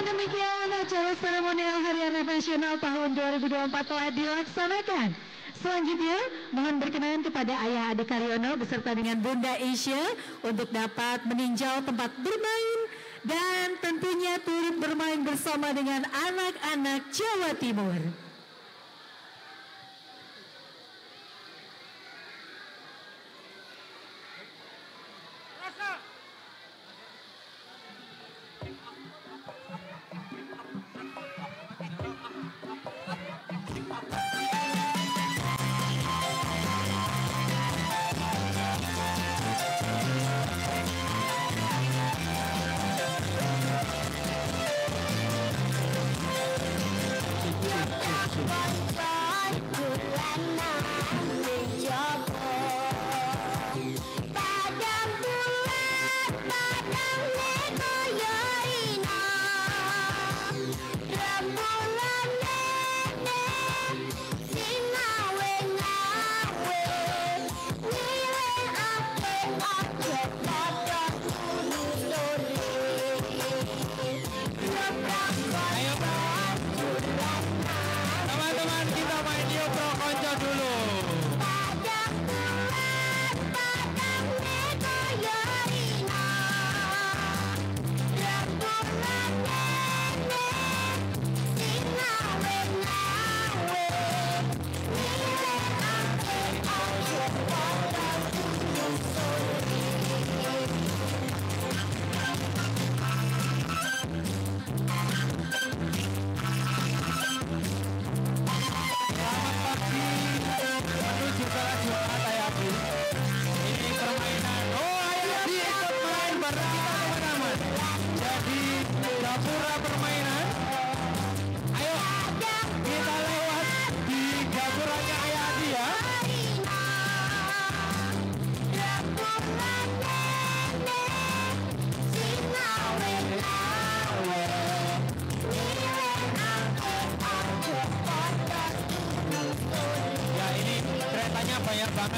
Dengan demikian acara seremonial Hari Anak Nasional tahun 2024 telah dilaksanakan. Selanjutnya, mohon berkenan kepada Ayah Ade Karyono beserta dengan Bunda Isya untuk dapat meninjau tempat bermain dan tentunya turut bermain bersama dengan anak-anak Jawa Timur.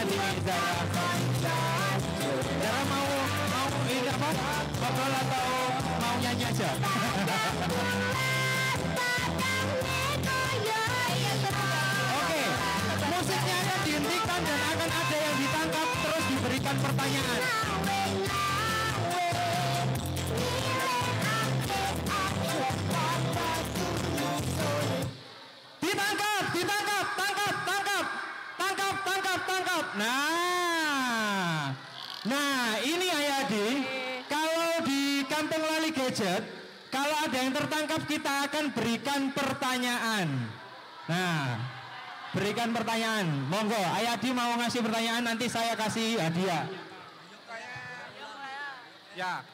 Ini Zara. Zara mau mau ini apa? Ngobrol atau mau nyanyi aja? Oke, musiknya akan dihentikan dan akan ada yang ditangkap terus diberikan pertanyaan. Tertangkap kita akan berikan pertanyaan. Nah, berikan pertanyaan. Monggo, Ayadi mau ngasih pertanyaan nanti saya kasih hadiah. Ya,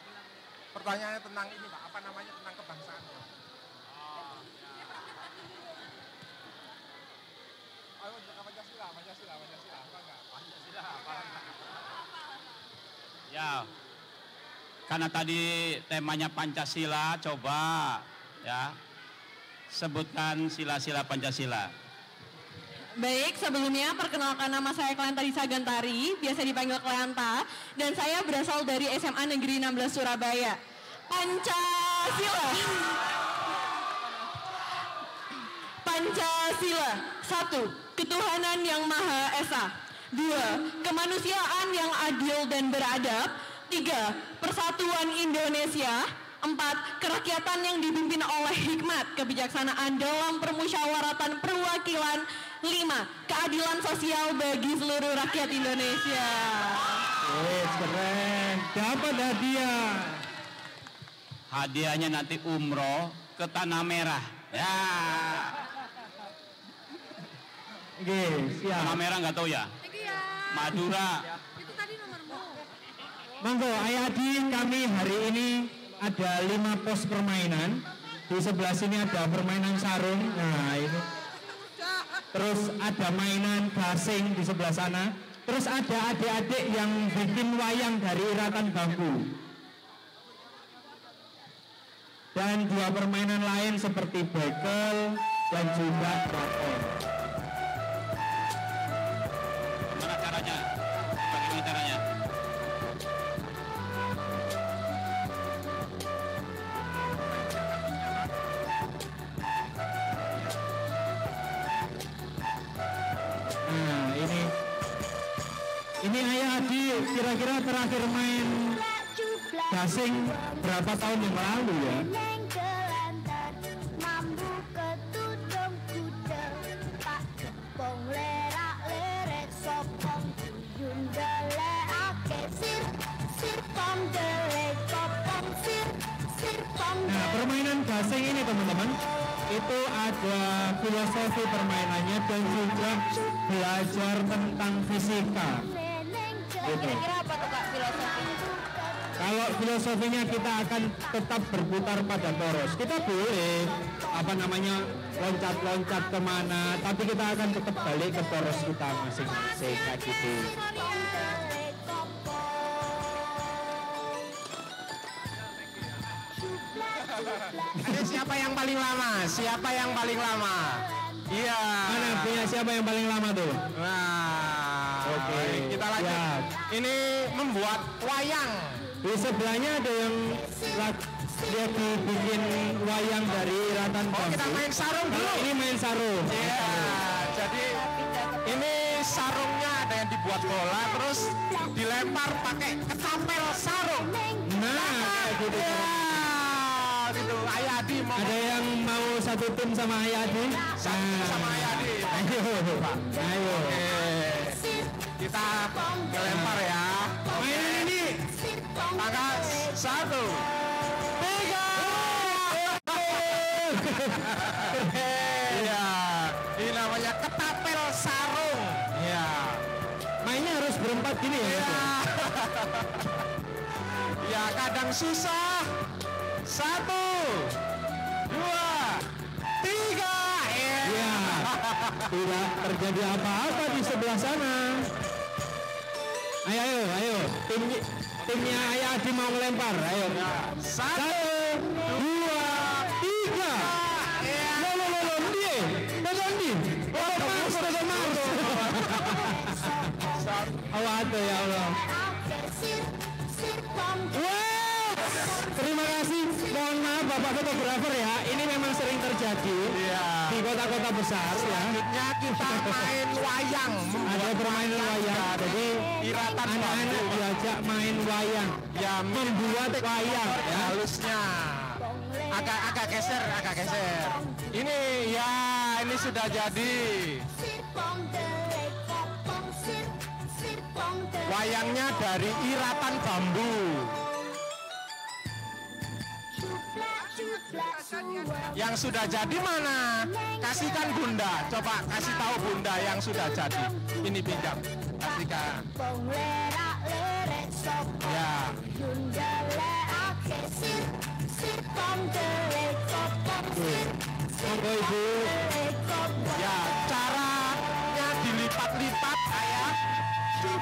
pertanyaannya tentang ini Pak, apa namanya tentang kebangsaan. Pak. Ayo, Pancasila, Pancasila, Pancasila, apa enggak? Pancasila, apa enggak? Ya, karena tadi temanya Pancasila, coba ya sebutkan sila-sila Pancasila. Baik, sebelumnya perkenalkan nama saya Klenta Disa Gantari, biasa dipanggil Klenta, dan saya berasal dari SMA Negeri 16 Surabaya. Pancasila. Pancasila. Satu, ketuhanan yang Maha Esa. Dua, kemanusiaan yang adil dan beradab. Tiga, persatuan Indonesia. Empat, kerakyatan yang dipimpin oleh hikmat, kebijaksanaan dalam permusyawaratan perwakilan. Lima, keadilan sosial bagi seluruh rakyat Indonesia. Wes keren, dapat hadiah. Hadiahnya nanti umroh ke Tanah Merah. Ya, Oke, siap. Tanah Merah nggak tahu ya? Madura. Monggo Ayadi kami hari ini ada lima pos permainan. Di sebelah sini ada permainan sarung. Nah ini. Terus ada mainan gasing di sebelah sana. Terus ada adik-adik yang bikin wayang dari iratan bambu. Dan dua permainan lain seperti bekel dan juga rapor. Kira-kira terakhir main gasing berapa tahun yang lalu ya? Nah, permainan gasing ini teman-teman, itu ada filosofi permainannya dan juga belajar tentang fisika. Gitu. Kira-kira apa tuh Kak filosofinya? Kalau filosofinya kita akan tetap berputar pada poros. Kita boleh apa namanya loncat-loncat ke mana, tapi kita akan tetap balik ke poros kita masing-masing kayak gitu. Ini siapa yang paling lama? Siapa yang paling lama? Iya. Mana punya siapa yang paling lama tuh? Nah, Oke. kita lanjut. Ya. Ini membuat wayang. Di sebelahnya ada yang dia dibikin wayang dari iratan Oh, kita bambu. main sarung dulu. Ini main sarung. Iya, jadi ini sarungnya ada yang dibuat bola terus dilempar pakai ketapel sarung. Nah, kayak gitu. Ya, gitu. Ayadi mau Ada yang mau satu tim sama Ayadi? Nah, sama Ayadi. ayo, ayo. Oke. Kita ngelempar ya. Mainan ini Maka satu, tiga. Iya, ini namanya ketapel sarung. Iya. mainnya harus berempat gini ya. Mas, ya? Ya kadang susah. Satu, dua, Tidak terjadi apa-apa di sebelah sana. Ayo, ayo, ayo. Tim timnya Ayadi mau melempar. Ayo. Satu, Satu, dua, tiga. Lo, lo, lo, lo, ndi? Oh, Mars, Toto Mars. Awaduh ya Allah. Wow, terima kasih. Mohon maaf Bapak fotografer ya. Ini memang sering terjadi Iya. di kota-kota besar ya. Selanjutnya kita main wayang. Ada permainan wayang. Jadi Iratan anak-anak diajak main wayang. Ya Membuat wayang ya. halusnya. Agak agak geser, agak geser. Ini ya, ini sudah jadi. Wayangnya dari iratan bambu. Yang sudah jadi mana? Kasihkan Bunda. Coba kasih tahu Bunda yang sudah jadi. Ini pinjam. Kasihkan. Ya. Monggo Ibu. Ya, caranya dilipat-lipat kayak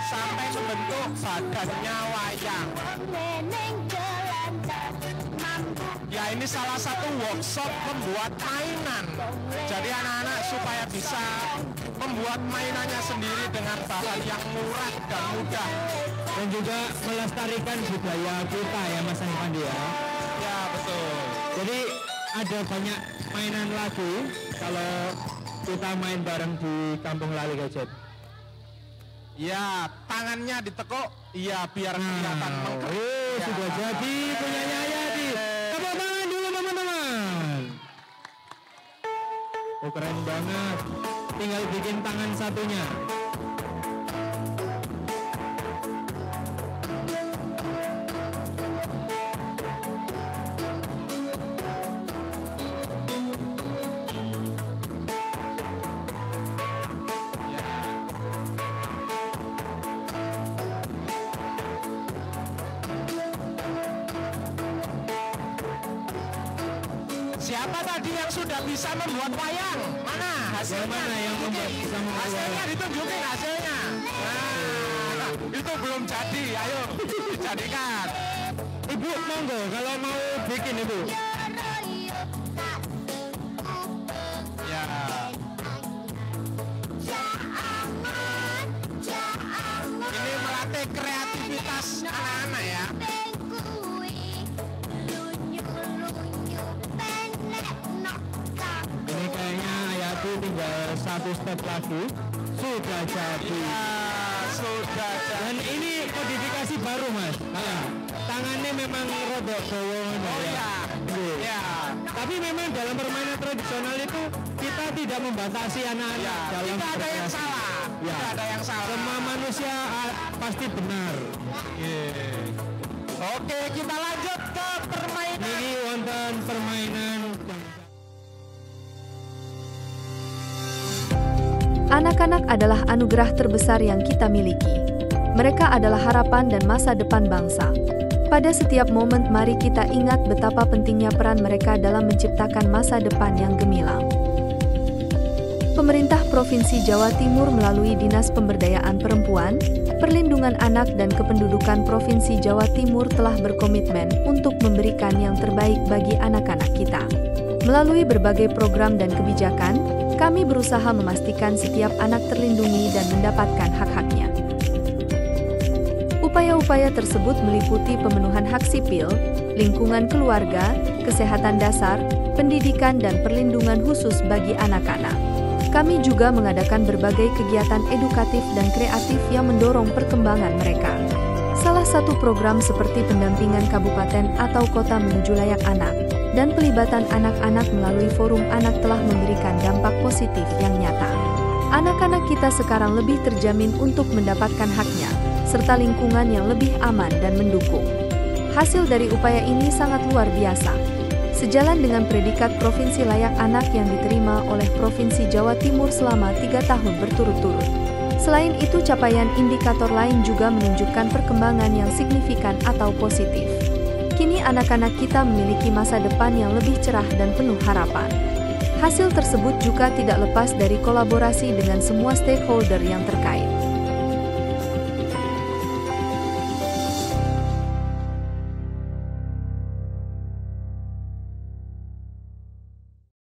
sampai membentuk badannya wayang. Ya ini salah satu workshop membuat mainan. Jadi anak-anak supaya bisa membuat mainannya sendiri dengan bahan yang murah dan mudah. Dan juga melestarikan budaya kita ya Mas Anipandi ya. Ya betul. Jadi ada banyak mainan lagi kalau kita main bareng di Kampung Lali Gadget. Ya tangannya ditekuk. Iya biar kelihatan Nah, oh, Ya. sudah jadi punyanya Ayadi. Oh keren banget. Tinggal bikin tangan satunya. Belum jadi. Ayo dijadikan. Ibu monggo kalau mau bikin ibu. Ya. Ini melatih kreativitas anak-anak ya. Ini kayaknya Ayati tinggal satu step lagi sudah jadi. Ya. Dan ini modifikasi baru mas. Nah, tangannya memang rodok dawa. Oh iya. Ya. Tapi memang dalam permainan tradisional itu kita tidak membatasi anak-anak Ya, dalam tidak ada yang salah. Ya. Tidak ada yang salah. Semua manusia ah, pasti benar. Oke, kita lanjut ke permainan. Ini wonten permainan Anak-anak adalah anugerah terbesar yang kita miliki. Mereka adalah harapan dan masa depan bangsa. Pada setiap momen, mari kita ingat betapa pentingnya peran mereka dalam menciptakan masa depan yang gemilang. Pemerintah Provinsi Jawa Timur melalui Dinas Pemberdayaan Perempuan, Perlindungan Anak dan Kependudukan Provinsi Jawa Timur telah berkomitmen untuk memberikan yang terbaik bagi anak-anak kita. Melalui berbagai program dan kebijakan, kami berusaha memastikan setiap anak terlindungi dan mendapatkan hak-haknya. Upaya-upaya tersebut meliputi pemenuhan hak sipil, lingkungan keluarga, kesehatan dasar, pendidikan dan perlindungan khusus bagi anak-anak. Kami juga mengadakan berbagai kegiatan edukatif dan kreatif yang mendorong perkembangan mereka. Salah satu program seperti pendampingan kabupaten atau kota menuju layak anak dan pelibatan anak-anak melalui forum anak telah memberikan dampak positif yang nyata. Anak-anak kita sekarang lebih terjamin untuk mendapatkan haknya, serta lingkungan yang lebih aman dan mendukung. Hasil dari upaya ini sangat luar biasa. Sejalan dengan predikat Provinsi Layak Anak yang diterima oleh Provinsi Jawa Timur selama tiga tahun berturut-turut. Selain itu, capaian indikator lain juga menunjukkan perkembangan yang signifikan atau positif. Kini anak-anak kita memiliki masa depan yang lebih cerah dan penuh harapan. Hasil tersebut juga tidak lepas dari kolaborasi dengan semua stakeholder yang terkait.